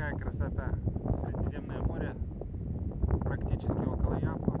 Какая красота! Средиземное море, практически около Яфа.